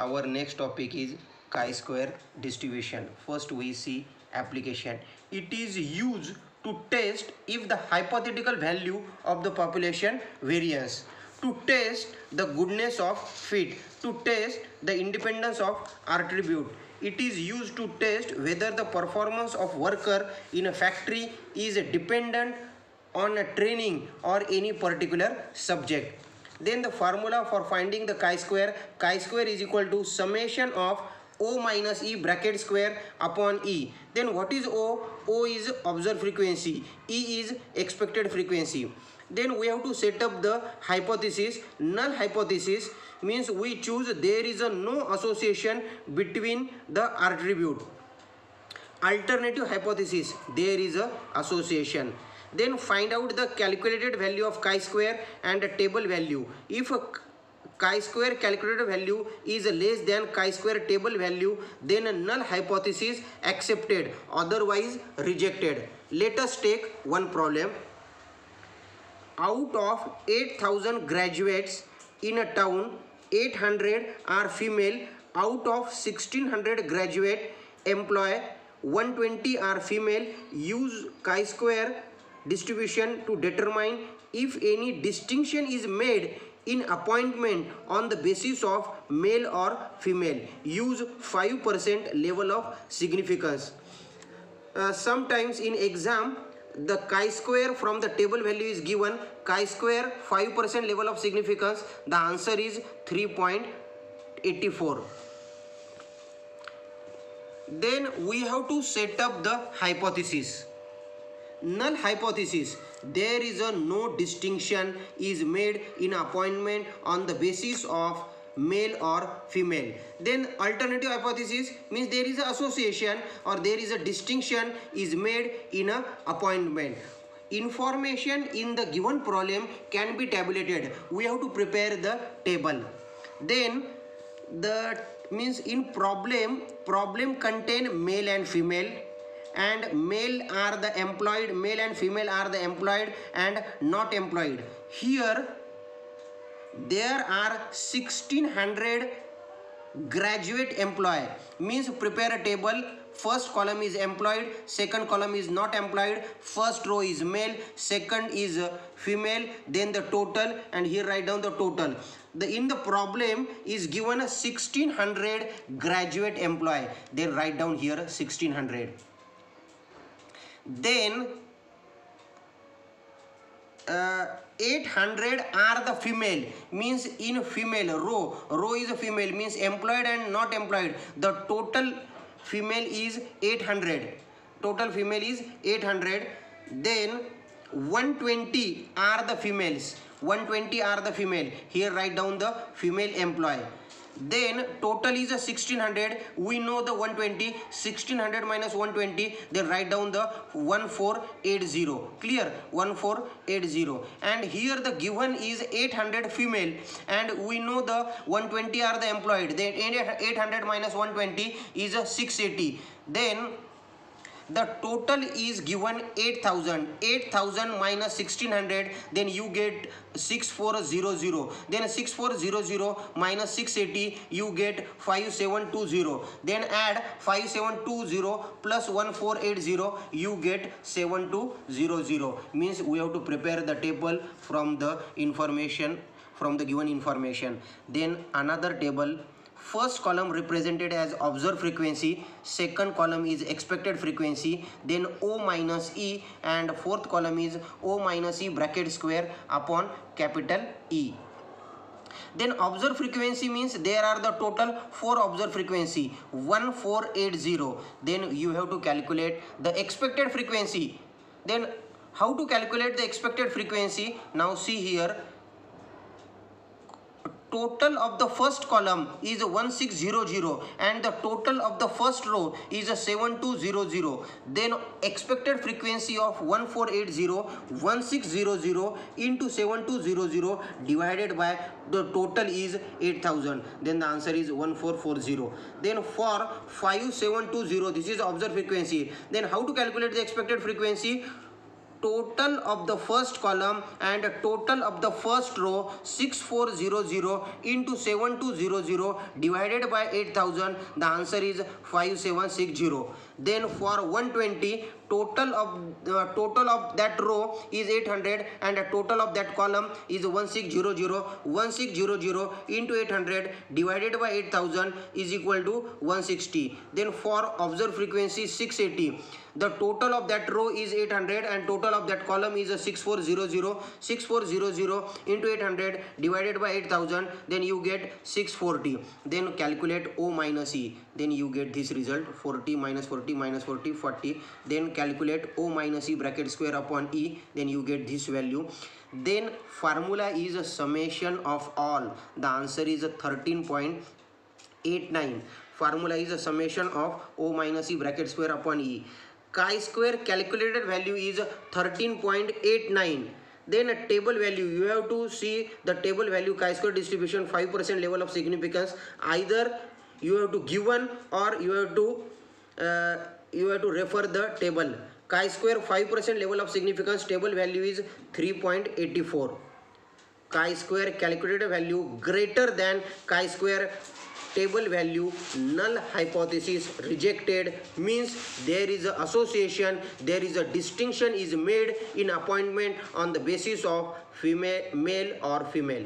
our next topic is chi-square distribution. First we see application. It is used to test if the hypothetical value of the population variance to test the goodness of fit to test the independence of attribute. It is used to test whether the performance of worker in a factory is dependent on a training or any particular subject then the formula for finding the chi-square chi-square is equal to summation of o minus e bracket square upon e. Then what is o? O is observed frequency. E is expected frequency. Then we have to set up the hypothesis. Null hypothesis means we choose there is a no association between the attribute. Alternative hypothesis there is a association then find out the calculated value of chi-square and a table value. If a chi-square calculated value is less than chi-square table value then a null hypothesis accepted otherwise rejected. Let us take one problem. Out of 8000 graduates in a town 800 are female. Out of 1600 graduate employ 120 are female. Use chi-square distribution to determine if any distinction is made in appointment on the basis of male or female. Use 5% level of significance. Uh, sometimes in exam the chi-square from the table value is given. Chi-square 5% level of significance. The answer is 3.84 then we have to set up the hypothesis null hypothesis there is a no distinction is made in appointment on the basis of male or female. Then alternative hypothesis means there is a association or there is a distinction is made in a appointment. Information in the given problem can be tabulated. We have to prepare the table. Then the means in problem problem contain male and female and male are the employed male and female are the employed and not employed. Here there are 1600 graduate employee. Means prepare a table. First column is employed second column is not employed. First row is male second is uh, female then the total and here write down the total. The in the problem is given a 1600 graduate employee. Then write down here 1600 then uh, 800 are the female means in female row. Row is a female means employed and not employed. The total female is 800 total female is 800 then 120 are the females. 120 are the female. Here write down the female employee then total is a 1600 we know the 120 1600 minus 120 then write down the 1480 clear? 1480 and here the given is 800 female. And we know the 120 are the employed. Then 800 minus 120 is a 680 then the total is given 8000 8000 minus 1600 then you get 6400 then 6400 minus 680 you get 5720 then add 5720 plus 1480 you get 7200 means we have to prepare the table from the information from the given information. Then another table first column represented as observed frequency second column is expected frequency then o minus e and fourth column is o minus e bracket square upon capital e. Then observed frequency means there are the total four observed frequency 1480 then you have to calculate the expected frequency. Then how to calculate the expected frequency? Now see here total of the first column is 1600 and the total of the first row is 7200 then expected frequency of 1480 1600 into 7200 divided by the total is 8000 then the answer is 1440 then for 5720 this is observed frequency. Then how to calculate the expected frequency total of the first column and total of the first row 6400 into 7200 divided by 8000 the answer is 5760 then for 120 total of uh, total of that row is 800 and the total of that column is 1600 1600 into 800 divided by 8000 is equal to 160 then for observed frequency 680 the total of that row is 800 and total of that column is a 6400 6400 into 800 divided by 8000 then you get 640 then calculate o minus e. Then you get this result 40 minus 40 minus 40 40 then calculate o minus e bracket square upon e then you get this value. Then formula is a summation of all. The answer is a 13.89 formula is a summation of o minus e bracket square upon e. Chi square calculated value is 13.89 then a table value. You have to see the table value chi square distribution 5% level of significance. Either you have to given or you have to Uh, you have to refer the table. Chi square 5% level of significance table value is 3.84 chi square calculated value greater than chi square table value null hypothesis rejected means there is a association there is a distinction is made in appointment on the basis of female male or female